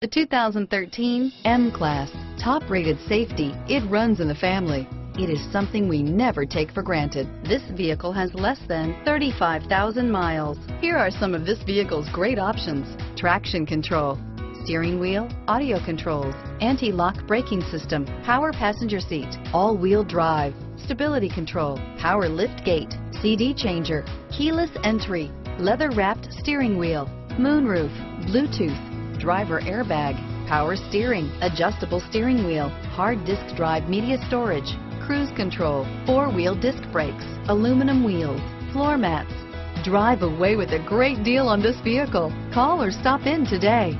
The 2013 M-Class. Top-rated safety, it runs in the family. It is something we never take for granted. This vehicle has less than 35,000 miles. Here are some of this vehicle's great options. Traction control, steering wheel, audio controls, anti-lock braking system, power passenger seat, all-wheel drive, stability control, power lift gate, CD changer, keyless entry, leather-wrapped steering wheel, moonroof, Bluetooth, driver airbag, power steering, adjustable steering wheel, hard disk drive media storage, cruise control, four-wheel disc brakes, aluminum wheels, floor mats. Drive away with a great deal on this vehicle. Call or stop in today.